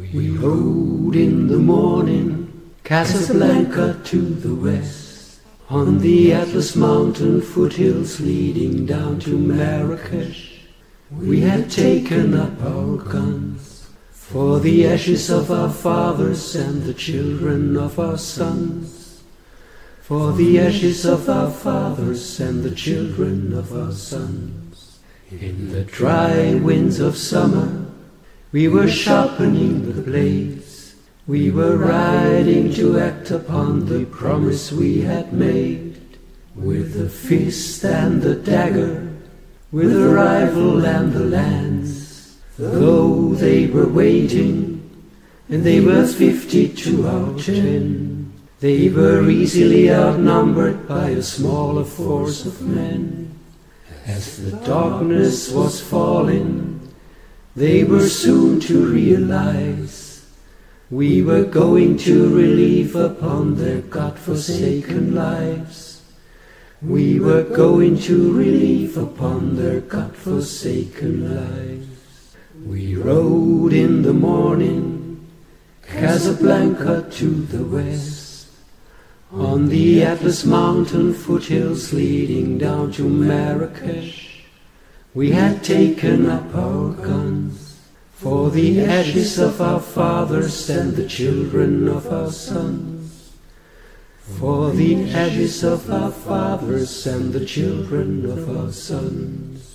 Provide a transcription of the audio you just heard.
We rode in the morning, Casablanca to the west, on the Atlas Mountain foothills leading down to Marrakesh. We had taken up our guns for the ashes of our fathers and the children of our sons. For the ashes of our fathers and the children of our sons. In the dry winds of summer, we were sharpening the blades. We were riding to act upon the promise we had made. With the fist and the dagger, with the rifle and the lance. Though they were waiting, and they were fifty to our ten. They were easily outnumbered by a smaller force of men. As the darkness was falling, they were soon to realize we were going to relieve upon their God-forsaken lives. We were going to relieve upon their God-forsaken lives. We rode in the morning, Casablanca to the west, on the Atlas Mountain foothills leading down to Marrakesh. We had taken up our guns for the ashes of our fathers and the children of our sons. For the ashes of our fathers and the children of our sons.